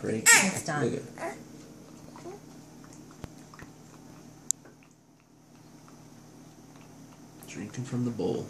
Great. It's done. Drinking from the bowl.